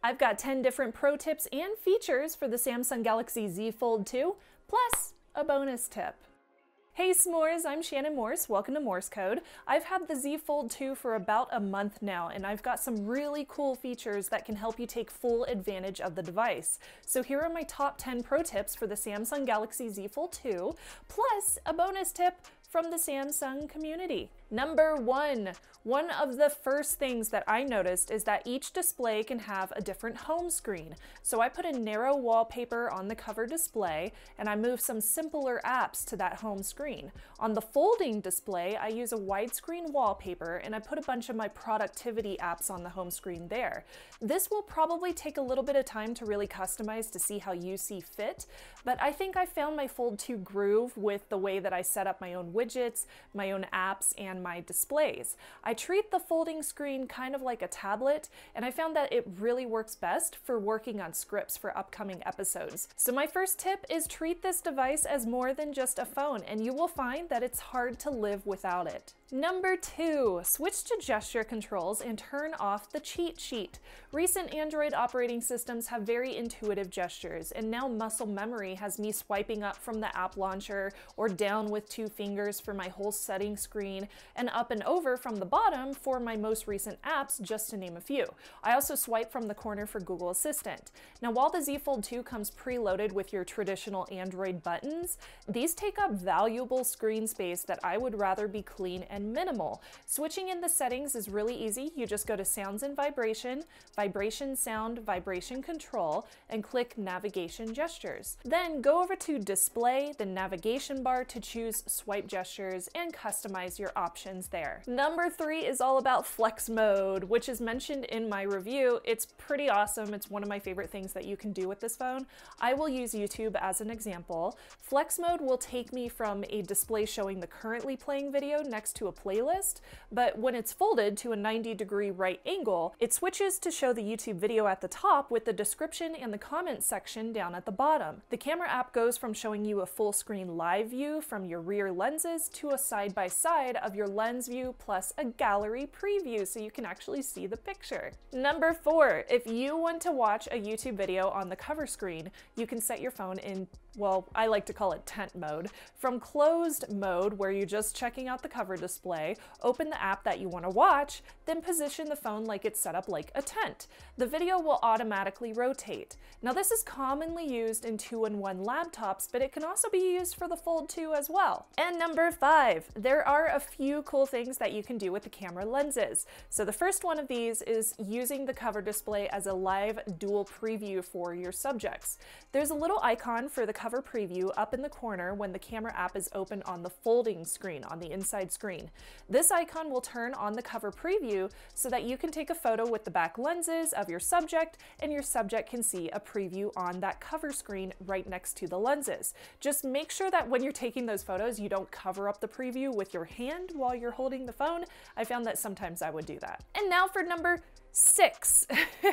I've got 10 different pro tips and features for the Samsung Galaxy Z Fold 2, plus a bonus tip. Hey s'mores, I'm Shannon Morse. Welcome to Morse Code. I've had the Z Fold 2 for about a month now, and I've got some really cool features that can help you take full advantage of the device. So here are my top 10 pro tips for the Samsung Galaxy Z Fold 2, plus a bonus tip from the Samsung community. Number one, one of the first things that I noticed is that each display can have a different home screen. So I put a narrow wallpaper on the cover display and I move some simpler apps to that home screen. On the folding display, I use a widescreen wallpaper and I put a bunch of my productivity apps on the home screen there. This will probably take a little bit of time to really customize to see how you see fit, but I think I found my Fold 2 groove with the way that I set up my own widgets, my own apps, and my displays. I treat the folding screen kind of like a tablet, and I found that it really works best for working on scripts for upcoming episodes. So my first tip is treat this device as more than just a phone, and you will find that it's hard to live without it. Number two, switch to gesture controls and turn off the cheat sheet. Recent Android operating systems have very intuitive gestures, and now muscle memory has me swiping up from the app launcher or down with two fingers for my whole setting screen, and up and over from the bottom for my most recent apps, just to name a few. I also swipe from the corner for Google Assistant. Now, while the Z Fold 2 comes preloaded with your traditional Android buttons, these take up valuable screen space that I would rather be clean and and minimal. Switching in the settings is really easy. You just go to Sounds and Vibration, Vibration Sound, Vibration Control, and click Navigation Gestures. Then go over to Display, the navigation bar to choose swipe gestures and customize your options there. Number three is all about flex mode, which is mentioned in my review. It's pretty awesome. It's one of my favorite things that you can do with this phone. I will use YouTube as an example. Flex mode will take me from a display showing the currently playing video next to a playlist, but when it's folded to a 90 degree right angle, it switches to show the YouTube video at the top with the description and the comment section down at the bottom. The camera app goes from showing you a full screen live view from your rear lenses to a side by side of your lens view plus a gallery preview so you can actually see the picture. Number four, if you want to watch a YouTube video on the cover screen, you can set your phone in well, I like to call it tent mode, from closed mode, where you're just checking out the cover display, open the app that you want to watch, then position the phone like it's set up like a tent. The video will automatically rotate. Now, this is commonly used in two-in-one laptops, but it can also be used for the Fold 2 as well. And number five, there are a few cool things that you can do with the camera lenses. So the first one of these is using the cover display as a live dual preview for your subjects. There's a little icon for the cover preview up in the corner when the camera app is open on the folding screen, on the inside screen. This icon will turn on the cover preview so that you can take a photo with the back lenses of your subject and your subject can see a preview on that cover screen right next to the lenses. Just make sure that when you're taking those photos, you don't cover up the preview with your hand while you're holding the phone. I found that sometimes I would do that. And now for number Six.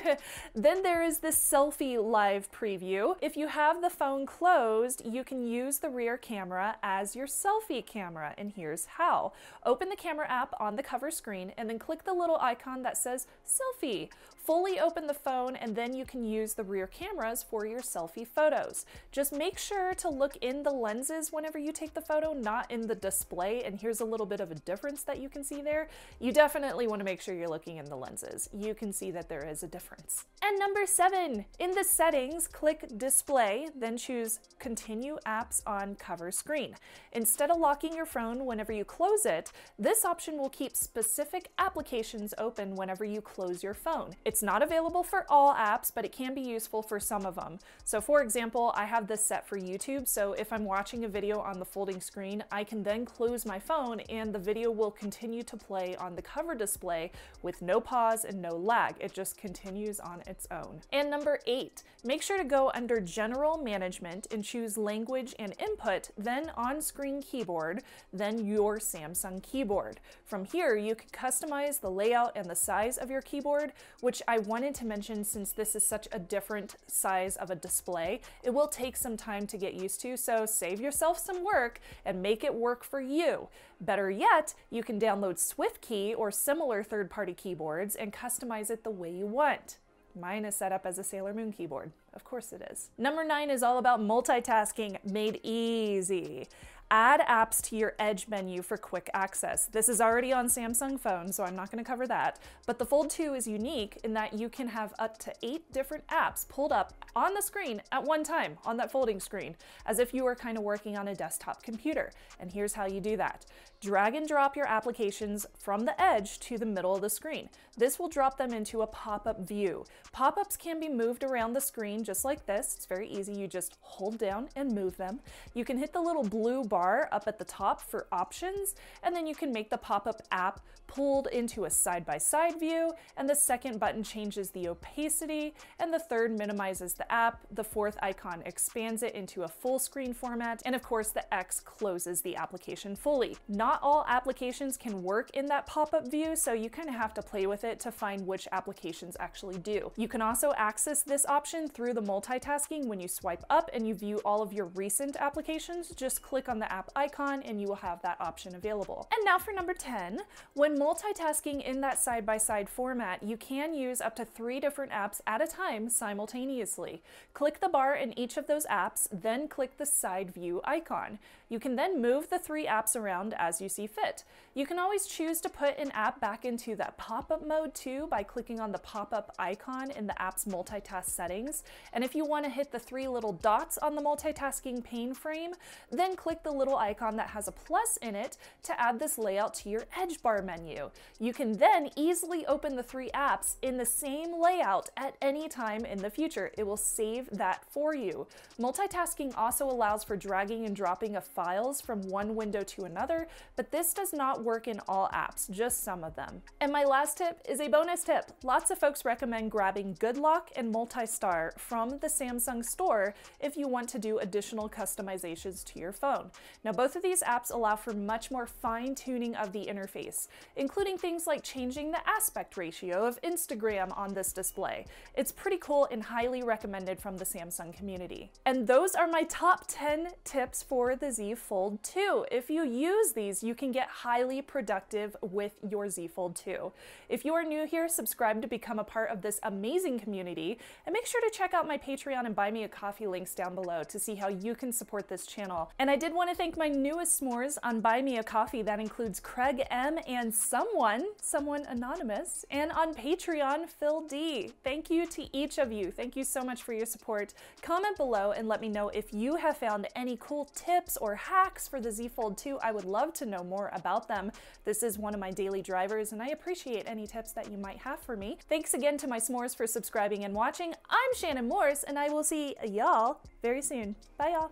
then there is the selfie live preview. If you have the phone closed, you can use the rear camera as your selfie camera, and here's how. Open the camera app on the cover screen and then click the little icon that says selfie. Fully open the phone and then you can use the rear cameras for your selfie photos. Just make sure to look in the lenses whenever you take the photo, not in the display, and here's a little bit of a difference that you can see there. You definitely want to make sure you're looking in the lenses. You can see that there is a difference. And number seven, in the settings, click display, then choose continue apps on cover screen. Instead of locking your phone whenever you close it, this option will keep specific applications open whenever you close your phone. It's not available for all apps, but it can be useful for some of them. So for example, I have this set for YouTube, so if I'm watching a video on the folding screen, I can then close my phone and the video will continue to play on the cover display with no pause and no lag. It just continues on its own. And number eight, make sure to go under General Management and choose Language and Input, then on-screen keyboard, then your Samsung keyboard. From here, you can customize the layout and the size of your keyboard, which I wanted to mention since this is such a different size of a display. It will take some time to get used to, so save yourself some work and make it work for you. Better yet, you can download SwiftKey or similar third-party keyboards and customize it the way you want. Mine is set up as a Sailor Moon keyboard. Of course it is. Number nine is all about multitasking made easy. Add apps to your Edge menu for quick access. This is already on Samsung phone, so I'm not going to cover that. But the Fold 2 is unique in that you can have up to eight different apps pulled up on the screen at one time on that folding screen, as if you were kind of working on a desktop computer. And here's how you do that. Drag and drop your applications from the edge to the middle of the screen. This will drop them into a pop-up view. Pop-ups can be moved around the screen just like this. It's very easy. You just hold down and move them. You can hit the little blue bar up at the top for options, and then you can make the pop-up app pulled into a side-by-side -side view, and the second button changes the opacity, and the third minimizes the app, the fourth icon expands it into a full screen format, and of course the X closes the application fully. Not all applications can work in that pop-up view, so you kind of have to play with it to find which applications actually do. You can also access this option through the multitasking when you swipe up and you view all of your recent applications, just click on the app icon and you will have that option available. And now for number 10, when multitasking in that side-by-side -side format, you can use up to three different apps at a time simultaneously. Click the bar in each of those apps, then click the side view icon. You can then move the three apps around as you see fit. You can always choose to put an app back into that pop-up mode too by clicking on the pop-up icon in the app's multitask settings. And if you want to hit the three little dots on the multitasking pane frame, then click the little icon that has a plus in it to add this layout to your edge bar menu. You can then easily open the three apps in the same layout at any time in the future. It will save that for you. Multitasking also allows for dragging and dropping of files from one window to another, but this does not work in all apps, just some of them. And my last tip is a bonus tip. Lots of folks recommend grabbing Good Lock and Multistar from the Samsung store if you want to do additional customizations to your phone. Now, both of these apps allow for much more fine tuning of the interface, including things like changing the aspect ratio of Instagram on this display. It's pretty cool and highly recommended from the Samsung community. And those are my top 10 tips for the Z Fold 2. If you use these, you can get highly productive with your Z Fold 2. If you are new here, subscribe to become a part of this amazing community, and make sure to check out my Patreon and Buy Me a Coffee links down below to see how you can support this channel. And I did want thank my newest s'mores on Buy Me a Coffee. That includes Craig M and someone, someone anonymous, and on Patreon, Phil D. Thank you to each of you. Thank you so much for your support. Comment below and let me know if you have found any cool tips or hacks for the Z Fold 2. I would love to know more about them. This is one of my daily drivers, and I appreciate any tips that you might have for me. Thanks again to my s'mores for subscribing and watching. I'm Shannon Morse, and I will see y'all very soon. Bye, y'all.